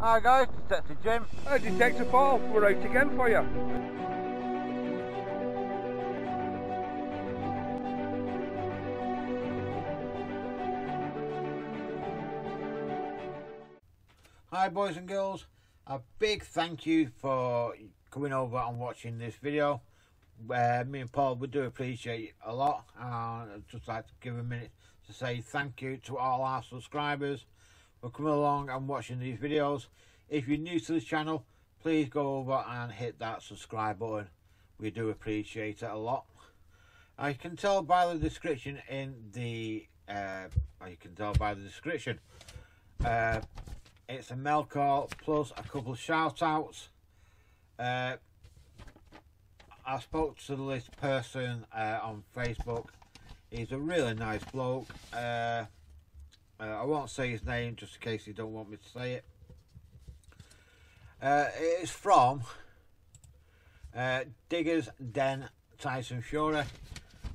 Hi guys, Detector Jim. Hi, Detector Paul. We're out again for you. Hi boys and girls, a big thank you for coming over and watching this video. Uh, me and Paul, we do appreciate it a lot. Uh, I'd just like to give a minute to say thank you to all our subscribers for coming along and watching these videos. If you're new to this channel, please go over and hit that subscribe button. We do appreciate it a lot. I can tell by the description in the, uh, you can tell by the description, uh, it's a mail call plus a couple of shout outs. Uh, I spoke to this person uh, on Facebook. He's a really nice bloke. Uh, uh, I won't say his name just in case you don't want me to say it. Uh, it is from uh, Diggers Den Tyson Fury.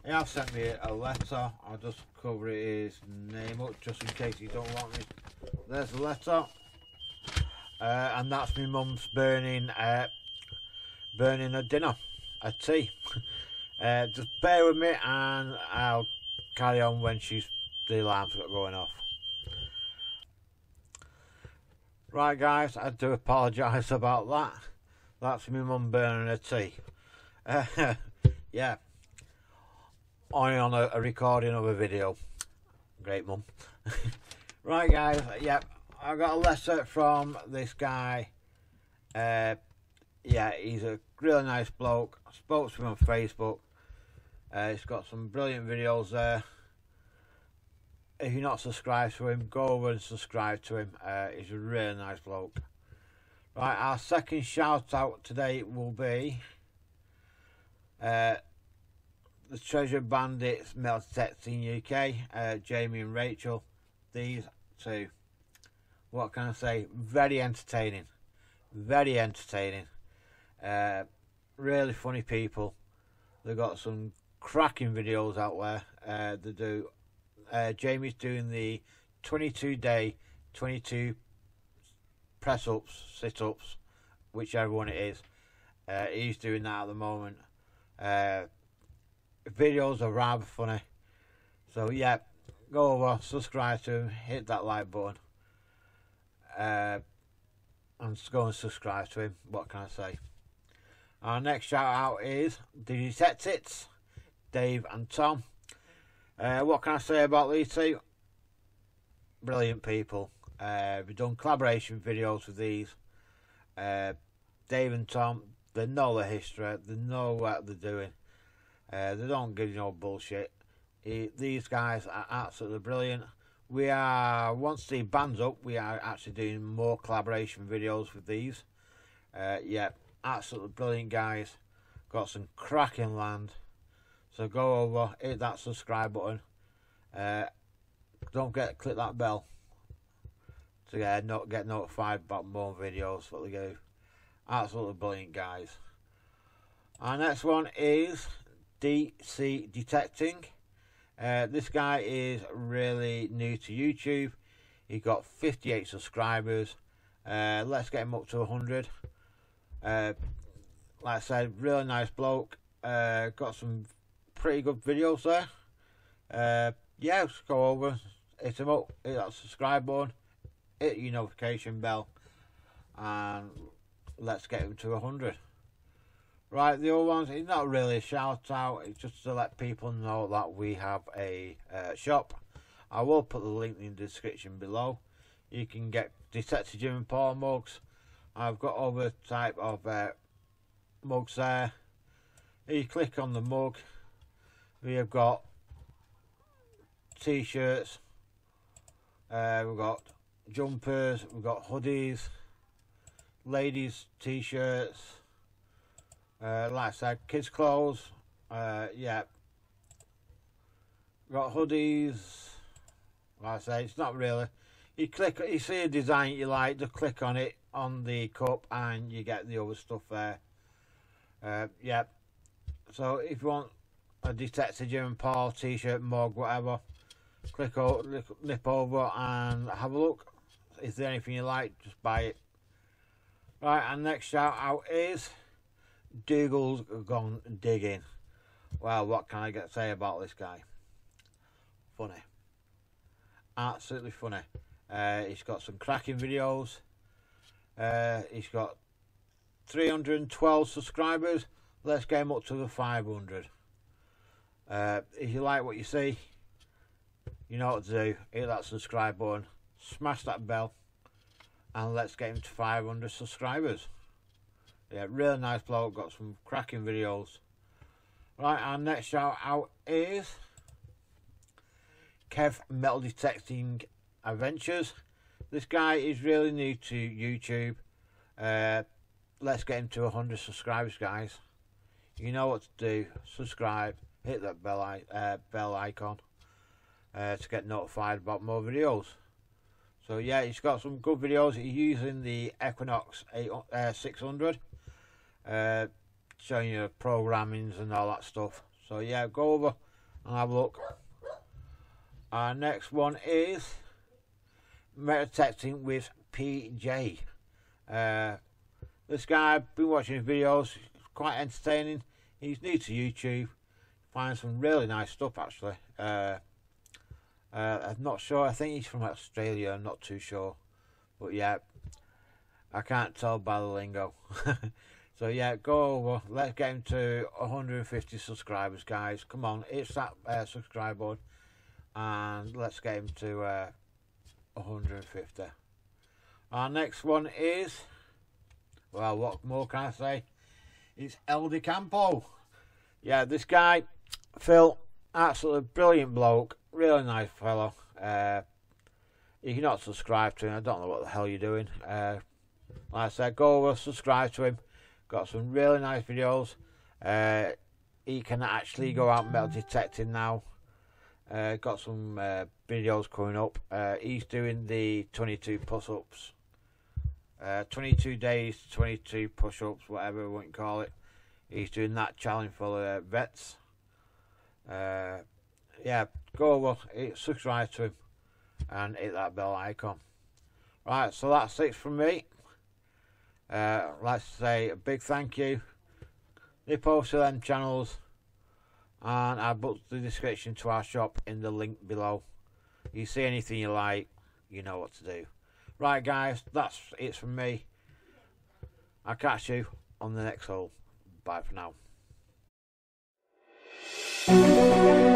He has sent me a letter. I'll just cover his name up just in case you don't want me. There's the letter. Uh, and that's my mum's burning uh, burning a dinner, a tea. uh, just bear with me and I'll carry on when she's the alarm's got going off. Right guys, I do apologise about that. That's my mum burning a tea. Uh, yeah. Only on a, a, recording of a video. Great mum. right guys, yeah. I got a letter from this guy. Uh, yeah, he's a really nice bloke. I spoke to him on Facebook. Uh, he's got some brilliant videos there if you're not subscribed to him, go over and subscribe to him. Uh, he's a really nice bloke. Right, our second shout out today will be uh, the Treasure Bandits Metal Detecting UK, uh, Jamie and Rachel. These two, what can I say? Very entertaining. Very entertaining. Uh, really funny people. They've got some cracking videos out there. Uh, they do uh, Jamie's doing the 22 day, 22 press ups, sit ups, whichever one it is. Uh, he's doing that at the moment. Uh, videos are rather funny. So, yeah, go over, subscribe to him, hit that like button. Uh, and go and subscribe to him. What can I say? Our next shout out is the Detectits, Dave and Tom. Uh, what can I say about these two? Brilliant people. Uh, we've done collaboration videos with these. Uh, Dave and Tom, they know the history, they know what they're doing. Uh, they don't give you no bullshit. He, these guys are absolutely brilliant. We are, once the band's up, we are actually doing more collaboration videos with these. Uh, yeah, absolutely brilliant guys. Got some cracking land. So go over, hit that subscribe button. Uh, don't get click that bell to get not get notified about more videos. What they do, absolutely brilliant, guys. Our next one is DC Detecting. Uh, this guy is really new to YouTube. He got 58 subscribers. Uh, let's get him up to 100. Uh, like I said, really nice bloke. Uh, got some pretty good videos there. Uh, yeah, just go over, hit them up, hit that subscribe button, hit your notification bell, and let's get them to 100. Right, the other ones, it's not really a shout out, it's just to let people know that we have a uh, shop. I will put the link in the description below. You can get Detector Jim and Paul mugs. I've got other type of uh, mugs there. You click on the mug, we have got t-shirts uh, we've got jumpers we've got hoodies ladies t-shirts uh, like I said kids clothes uh, yeah. We've got hoodies like I say it's not really you click you see a design you like just click on it on the cup and you get the other stuff there. Uh, yeah. So if you want a Detector Jim Paul t-shirt, mug, whatever. Click over, nip over and have a look. Is there anything you like, just buy it. Right, and next shout out is Doodles Gone Digging. Well, what can I get say about this guy? Funny. Absolutely funny. Uh, he's got some cracking videos. Uh, he's got 312 subscribers. Let's get him up to the 500. Uh, if you like what you see, you know what to do. Hit that subscribe button, smash that bell, and let's get him to 500 subscribers. Yeah, really nice bloke. Got some cracking videos. Right, our next shout out is Kev Metal Detecting Adventures. This guy is really new to YouTube. Uh, let's get him to 100 subscribers, guys. You know what to do. Subscribe, hit that bell, uh, bell icon uh, to get notified about more videos. So yeah, he's got some good videos. He's using the Equinox 8, uh, 600, uh, showing you programmings and all that stuff. So yeah, go over and have a look. Our next one is Metal Detecting with PJ. Uh, this guy, been watching his videos, quite entertaining. He's new to YouTube, finds some really nice stuff actually. Uh, uh, I'm not sure. I think he's from Australia. I'm not too sure, but yeah, I can't tell by the lingo. so yeah, go over. Let's get him to 150 subscribers, guys. Come on, it's that uh, subscribe button, and let's get him to uh, 150. Our next one is well, what more can I say? It's El Campello. Yeah, this guy, Phil, absolutely brilliant bloke, really nice fellow. Uh, you cannot subscribe to him. I don't know what the hell you're doing. Uh, like I said, go over, subscribe to him. Got some really nice videos. Uh, he can actually go out metal detecting now. Uh, got some uh, videos coming up. Uh, he's doing the 22 push-ups uh, 22 days, 22 push ups, whatever you want to call it. He's doing that challenge for the vets. Uh, yeah, go over, subscribe to him, and hit that bell icon. Right, so that's it from me. Uh, let's say a big thank you. Post to them channels, and I put the description to our shop in the link below. You see anything you like, you know what to do. Right, guys, that's it from me. I'll catch you on the next hole. Bye for now. Música